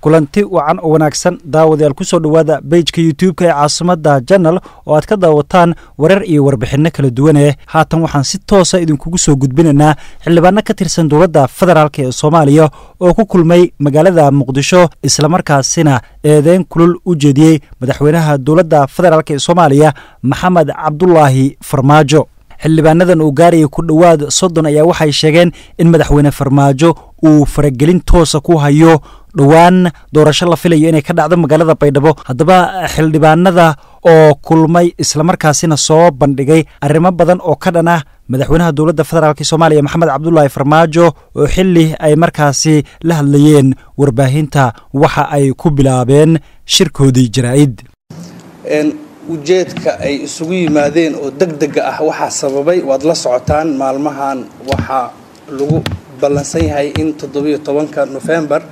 kulanti wacan oo wanaagsan. Daawadayaal ku soo dhowaada bejka youtube-ka ee caasimada janal oo aad ka daawataan warar iyo warbixinno kala duwaneh haatan waxaan si toosa idinkugu soo gudbinaynaa xildhibaano ka tirsan dowladda federaalk ee soomaaliya oo ku kulmay magaalada muqdisho islamarkaasina eedeyn kulul u jeediyey madaxweynaha dowladda federaalk ee soomaaliya maxamed cabdulaahi farmaajo. Xildhibaanadan uu gaarayay ku dhowaad soddon ayaa waxay sheegeen in madaxweyne farmaajo uu faragelin toosa ku hayo dhowaan doorasho la filayo inay ka dhacdo magaalada baydhabo. Haddaba xildhibaanada oo kulmay islamarkaasina soo bandhigay arrimo badan oo ka dhan ah madaxweynaha dowladda federaalk soomaaliya maxamed cabdulaahi farmaajo oo xili ay markaasi la hadlayeen warbaahinta waxa ay ku bilaabeen shirkoodii jaraa'id. Ujeedka ay isugu yimaadeen oo deg dega ah waxaa sababay waad la socotaan maalmahan waxaa lagu ballansan yahay in toddobiyo tobanka nofembar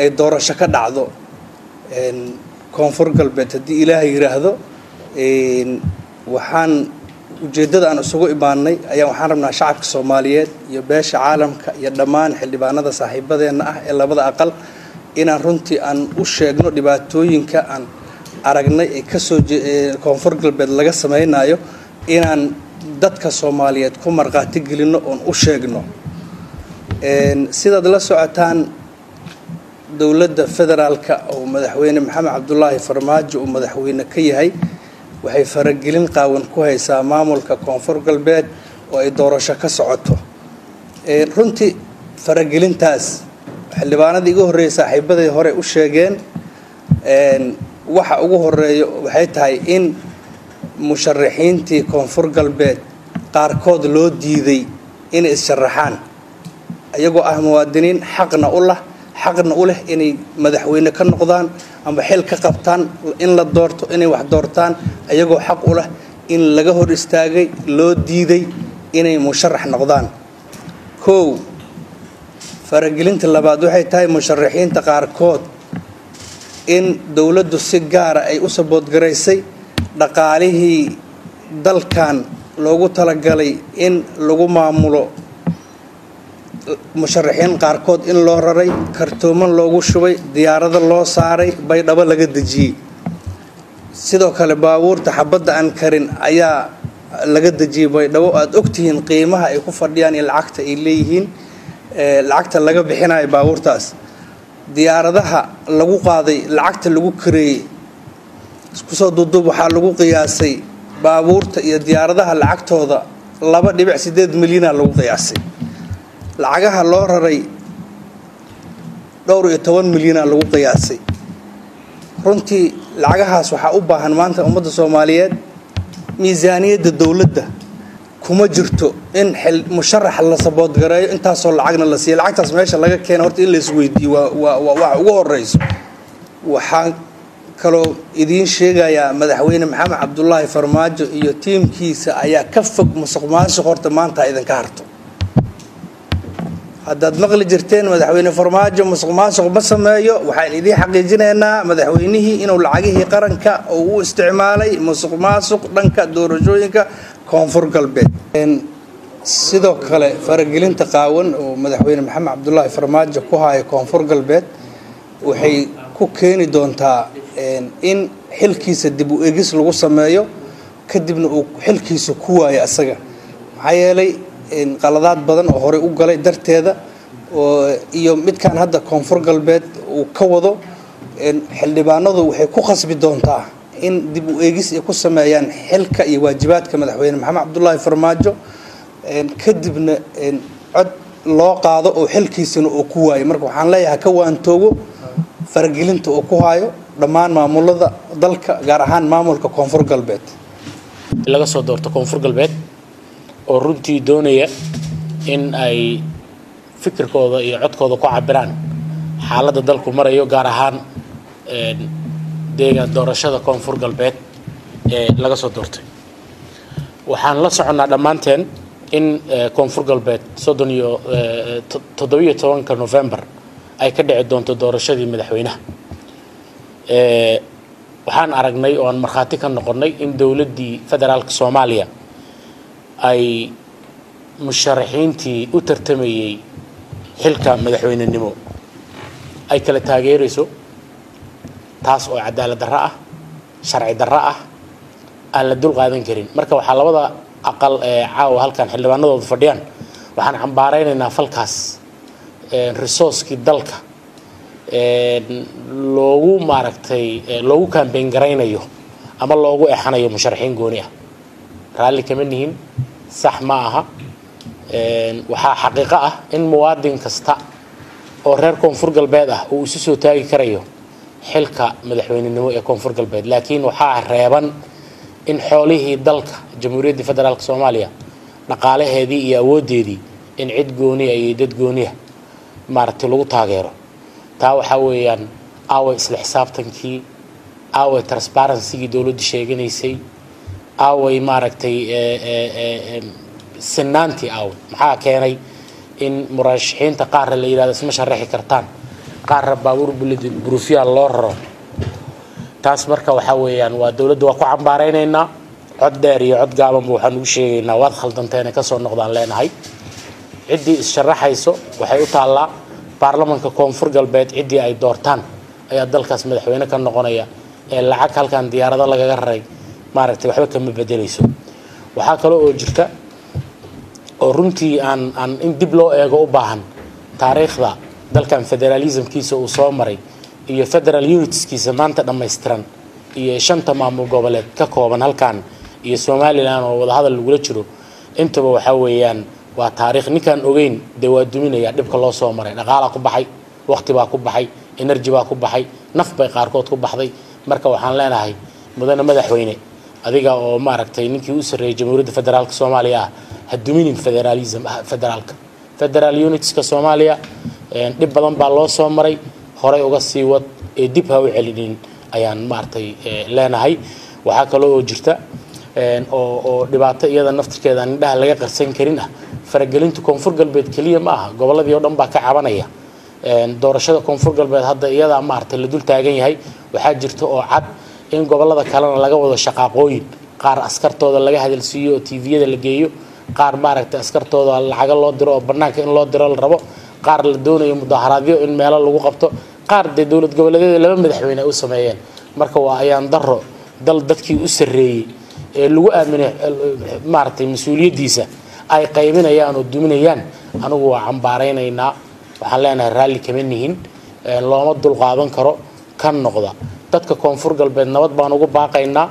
ay doorasho ka dhacdo koonfur galbeed. Haddii ilaahay yidhaahdo waxaan ujeeddada aan isugu imaanay ayaa waxaan rabnaa shacabka soomaaliyeed iyo beesha caalamka iyo dhammaan xildhibaanada saaxiibadeenna ah ee labada aqal inaan runtii aan u sheegno dhibaatooyinka aan aragnay ee ka soo koonfur galbeed laga samaynayo inaan dadka soomaaliyeed ku markhaati gelinno oon u sheegno. Sidaad la socotaan dowladda federaalka oo madaxweyne maxamed cabdulaahi farmaajo uu madaxweyne ka yahay waxay faragelin qaawan ku haysaa maamulka koonfur galbeed oo ay doorasho ka socoto. Runtii faragelintaas xildhibaanadii iga horreeyay saaxiibaday hore u sheegeen waxa ugu horreeya waxay tahay in musharaxiintii koonfur galbeed qaarkood loo diiday inay is-sharaxaan iyagoo ah muwaadiniin xaqna u lah xaqna u leh inay madaxweyne ka noqdaan ama xil ka qabtaan in la doorto inay wax doortaan iyagoo xaq u leh in laga hor istaagay loo diiday inay musharax noqdaan. Kow faragelinta labaad waxay tahay musharaxiinta qaarkood in dowladdu si gaara ay u saboodgaraysay dhaqaalihii dalkan loogu talagalay in lagu maamulo musharaxiin qaarkood in loo raray kartooman loogu shubay diyaarado loo saaray baydhabo laga dejiyey. Sidoo kale baabuurta xabadda aan karin ayaa laga dejiyey baydhabo aada ogtihiin qiimaha ay ku fadhiyaan iyo lacagta ay leeyihiin lacagta laga bixinayo baabuurtaas. Diyaaradaha lagu qaaday lacagta lagu kareeyey iskusoo duuduub waxaa lagu qiyaasay baabuurta iyo diyaaradaha lacagtooda. Laba dhibic siddeed milyana lagu qiyaasay lacagaha loo raray dhowr iyo toban milyana lagu qiyaasay. Runtii lacagahaas waxaa u baahan maanta ummadda soomaaliyeed miisaaniyadda dowladda kuma jirto in musharaxa la saboodgareeyo intaasoo lacagna la siiya lacagtaas meesha laga keena horta in la waa waxa ugu horeyso waxaan kaloo idiin sheegayaa madaxweyne maxamed cabdulaahi farmaajo iyo tiimkiisa ayaa ka fog musuq maasuq horta maanta idinka harto haddaad maqli jirteen madaxweyne farmaajo musuq maasuq ma sameeyo. Waxaan idiin xaqiijinaynaa madaxweynihii inuu lacagihii qaranka oo u isticmaalay musuq maasuq dhanka doorashooyinka koonfur galbeed. Sidoo kale faragelinta qaawan oo madaxweyne maxamed cabdulaahi farmaajo ku haya koonfur galbeed waxay ku keeni doontaa in xilkiisa dib u egis lagu sameeyo kadibna uu xilkiisa ku waayo asaga. Maxaa yeelay qaladaad badan oo horey u galay darteeda iyo midkan hadda koonfur galbeed uu ka wado xildhibaanadu waxay ku khasbi doontaa in dib u eegis ay ku sameeyaan xilka iyo waajibaadka madaxweyne maxamed cabdulaahi farmaajo kadibna cod loo qaado oo xilkiisana uu ku waayo. Marka waxaan leeyahay ka waantoogo faragelinta uu ku hayo dhammaan maamulada dalka gaar ahaan maamulka koonfur galbeed. Laga soo doorto koonfur galbeed oo runtii doonaya in ay fikirkooda iyo codkooda ku cabiraan xaaladda dalku marayo gaar ahaan deegaan doorashada koonfur galbeed ee laga soo doortay. Waxaan la soconnaa dhammaanteen in koonfur galbeed soddon iyo toddobiyo tobanka novembar ay ka dhici doonto doorashadii madaxweynaha. Waxaan aragnay oo aan markhaati ka noqonnay in dowladdii federaalka soomaaliya ay musharaxiintii u tartamayey xilka madaxweynenimo. Ay kala taageerayso taas oo cadaalad darro ah sharci darro ah aan la dul qaadan karin. Marka waxaa labada aqal ee caawa halkan xildhibaanadooda fadhiyaan waxaan cambaaraynaynaa falkaas resourcekii dalka loogu maaragtay loogu kambeyn garaynayo ama loogu exanayo musharaxiin gooni ah raalli kama nihin sax ma aha. Waxaa xaqiiqo ah in muwaadin kasta oo reer koonfur galbeed ah uu isu soo taagi karayo xilka madaxweynenimo ee koonfur galbeed. Laakiin waxaa reeban in xoolihii dalka jamhuuriyadda federaalk soomaaliya dhaqaalaheedii iyo awooddeedii in cid gooniya iyo dad gooniya maaragtay lagu taageero. Taa waxaa weeyaan aaway isla xisaabtankii aaway transparencygii dowladdu sheeganaysay aaway maaragtay sinaantii aaway maxaa keenay in murashaxiinta qaarra la yidhahdo isma sharaxi kartaan. Qaarra baabuur burufiya loo raro. Taas marka waxaa weeyaan waa dowladda waa ku cambaaraynaynaa cod dheer iyo cod gaabanba waxaan ugu sheegaynaa. Waad khaldanteena ka soo noqdaan leenahay. Ciddii is-sharaxayso waxay u taallaa baarlamanka koonfur galbeed ciddii ay doortaan. Ayaa dalkaas madaxweyne ka noqonaya. Ee lacag halkan diyaarado lagaga raray maaragtay waxba kama bedelayso. Waxaa kale oo jirta oo runtii aan aan in dib loo eego u baahan taariikhda dalkan federalismkiisa uu soo maray iyo federal unitskiisa maanta dhammaystiran iyo shanta maamul goboleed ka kooban halkan iyo somalilan oo wadahadal lagula jiro. Intaba waxaa weeyaan waa taariikh ninkaan ogeyn dee waa duminaya dhibka loo soo maray. Dhaqaalaa ku baxay waqti baa ku baxay energy baa ku baxay naf bay qaarkood ku baxday. Marka waxaan leenahay mudane madaxweyne adiga oo maaragtay ninkii u sarreeyay jamhuuriyadda federaalka soomaaliya ah ha duminin federalism federaalka federal unitska soomaaliya dhib badan baa loo soo maray. Horay uga sii wad ee dib ha u celinin ayaan maaragtay leenahay. Waxaa kaloo oo jirta oo oo dhibaato iyada naftirkeeda indhaha laga qarsan karin ah. Faragelinta koonfur galbeed keliya ma aha gobolladii oo dhan baa ka cabanaya. Doorashada koonfur galbeed hadda iyadaa maaragtay la dul taagan yahay. Waxaa jirta oo cad in gobollada kalena laga wado shaqaaqooyin. Qaar askartooda laga hadalsiiyo oo tviyada la geeyo. Qaar maaragtay askartooda lacaga loo diro oo bannaanka in loo diro la rabo. Qaar la doonayo mudaharaadyo in meelo lagu qabto. Qaar dee dowlad goboleedyada laba madaxweyne ay u sameeyeen. Marka waa ayaan daro dal dadkii u sarreeyey ee lagu aaminay maaragtay mas'uuliyaddiisa ay qaybinayaan oo duminayaan. Anigu waa cambaaraynaynaa. Waxaan leenahay raalli kama nihin. Looma dulqaadan karo kan noqda dadka koonfur galbeed nabad baan ugu baaqaynaa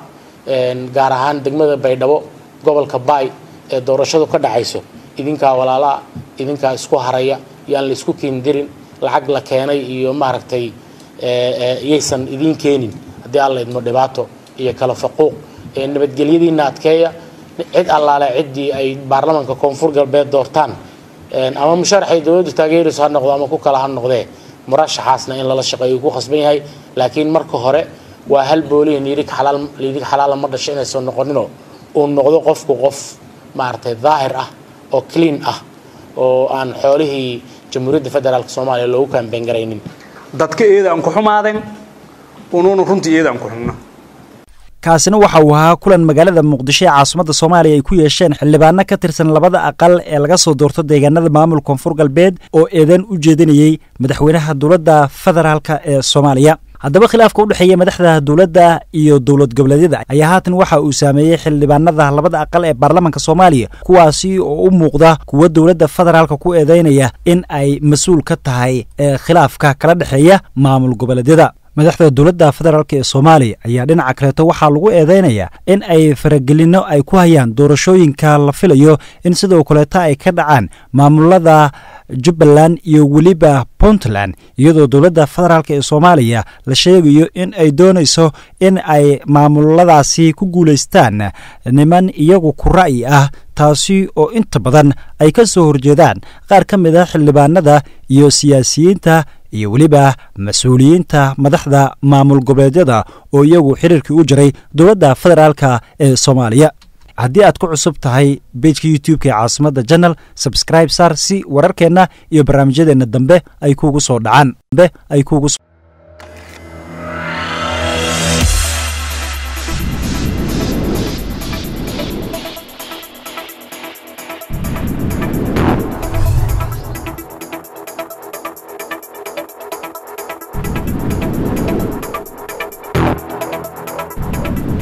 gaar ahaan degmada baydhabo gobolka baay ee doorashadu ka dhacayso. Idinkaa walaalaa idinkaa isku haraya yaan la isku kiindirin lacag la keenay iyo maaragtay yaysan idiin keenin. Haddii alla idmo dhibaato iyo kala faquuq nabadgelyadiina adkeeya cid allaale ciddii ay baarlamanka koonfur galbeed doortaan. Ama musharaxay dowladdu taageerayso ha noqdo ama ku kala ha noqdee murashaxaasna in lala shaqeeyo ku khasban yahay laakiin marka hore waa hal xalaal liidig xalaala ma dhasho inaysan noqoninoo uu noqdo qofku qof maaragtay daahir ah oo clean ah oo aan xoolihii jamhuuriyadda federaalk soomaaliya loogu kaambeyn garaynin. Dadka iyada aan ku xumaadeen unuuna runtii iyada aan ku xumna kaasina waxa uu ahaa kulan magaalada muqdisho ee caasimadda soomaaliya ay ku yeesheen xildhibaano ka tirsan labada aqal ee laga soo doorto deegaanada maamulka koonfur galbeed oo eedan u jeedinayey madaxweynaha dowladda federaalka ee soomaaliya haddaba khilaafka u dhexeeya madaxda dowladda iyo dowlad goboleedyada ayaa haatan waxa uu saameeyey xildhibaanada labada aqal ee baarlamanka soomaaliya kuwaasi oo u muuqda kuwa dowladda federaalka ku eedeynaya in ay mas'uul ka tahay ee khilaafka kala dhexeeya maamul goboleedyada madaxda dowladda federaalk ee soomaaliya ayaa dhinaca kaleeto waxaa lagu eedeynayaa in ay faragelinno ay ku hayaan doorashooyinka la filayo in sidoo kaleeto ay ka dhacaan maamulada jubbaland iyo weliba puntland iyadoo dowladda federaalk ee soomaaliya la sheegayo in ay doonayso in ay maamuladaasi ku guulaystaan niman iyagu ku ra'yi ah taasi oo inta badan ay ka soo horjeedaan. Qaar ka mid a xildhibaanada iyo siyaasiyiinta iyo weliba mas'uuliyiinta madaxda maamul goboleedyada oo iyagu xiriirkii u jiray dowladda federaalka ee soomaaliya. Haddii aad ku cusub tahay bejka youtube-ka ee caasimadda janal sabscribe sar si wararkeenna iyo barnaamijyadeenna dambe ay kuugu soo dhacaan